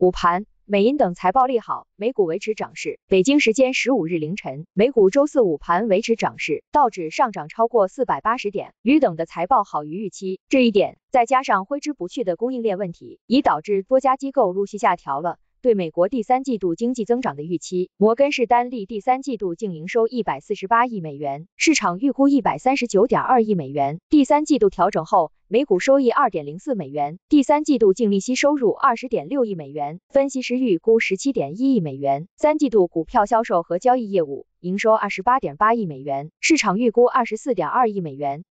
午盘。美银等财报利好，美股维持涨势。北京时间十五日凌晨，美股周四午盘维持涨势，道指上涨超过四百八十点。与等的财报好于预期，这一点再加上挥之不去的供应链问题，已导致多家机构陆续下调了。对美国第三季度经济增长的预期，摩根士丹利第三季度净营收一百四十八亿美元，市场预估一百三十九点二亿美元。第三季度调整后，每股收益二点零四美元，第三季度净利息收入二十点六亿美元，分析师预估十七点一亿美元。三季度股票销售和交易业务营收二十八点八亿美元，市场预估二十四点二亿美元。